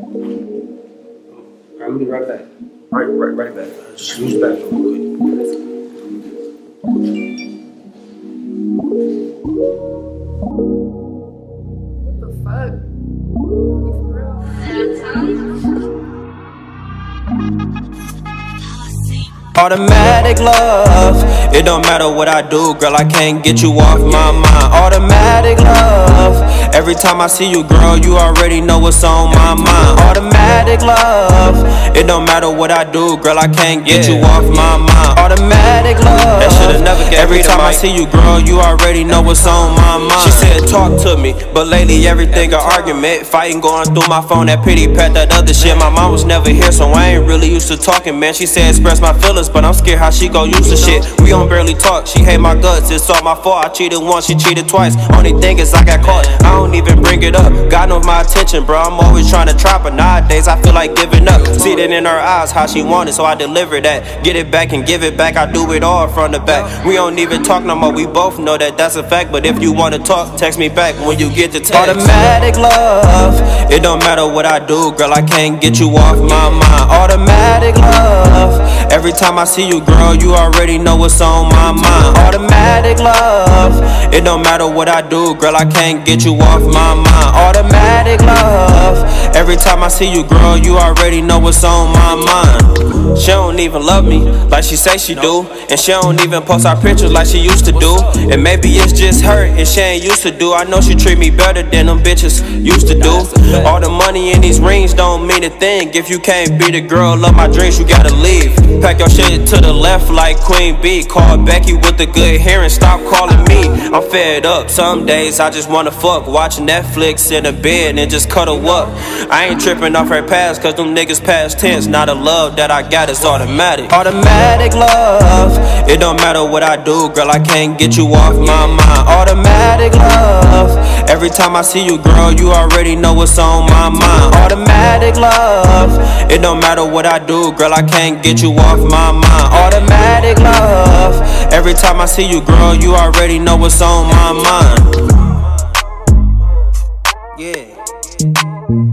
Alright, I'm gonna be right back. Right, right, right back. Uh, just use the bathroom real quick. What the fuck? You for real? Automatic love, it don't matter what I do, girl, I can't get you off my mind. Automatic love, every time I see you, girl, you already know what's on my mind. Automatic love, it don't matter what I do, girl, I can't get you off my mind. Automatic love, Every time I see you, girl, you already know what's on my mind. She said, talk to me, but lately everything an argument. Fighting going through my phone, that pity pat, that other shit. My mom was never here, so I ain't really used to talking, man. She said, express my feelings, but I'm scared how she go use the shit. We don't barely talk, she hate my guts, it's all my fault. I cheated once, she cheated twice. Only thing is I got caught, I don't even bring it up. God knows my attention, bro. I'm always trying to try, but nowadays I feel like giving up. See that in her eyes, how she want it, so I deliver that. Get it back and give it back, I do it all from the back. We don't even talk no more, we both know that that's a fact. But if you wanna talk, text me back when you get the text. Automatic love, it don't matter what I do, girl, I can't get you off my mind. Automatic love, every time I see you, girl, you already know what's on my mind. Automatic love, it don't matter what I do, girl, I can't get you off my mind. Automatic love, every time I see you, girl, you already know what's on my mind. She don't even love me like she say she do, and she don't even post our pictures like she used to do. And maybe it's just her and she ain't used to do. I know she treat me better than them bitches used to do. All the money in these rings don't mean a thing. If you can't be the girl of my dreams, you gotta leave. Pack your shit to the left like Queen B. Call Becky with the good and stop calling me. I'm fed up. Some days I just wanna fuck, watch Netflix in the bed and just cuddle up. I ain't tripping off her past, cause them niggas past tense. Not a love that I got, is automatic. Automatic love, it don't matter what I do, girl, I can't get you off my mind. Automatic love, every time I see you, girl, you already know what's on my mind. Automatic love, it don't matter what I do, girl, I can't get you off my mind. Automatic love, every time I see you, girl, you already know what's on my mind. Yeah.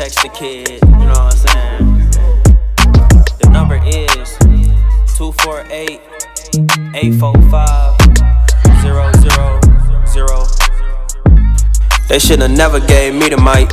Text the kid, you know what I'm saying? The number is 248 845 0000. They should have never gave me the mic.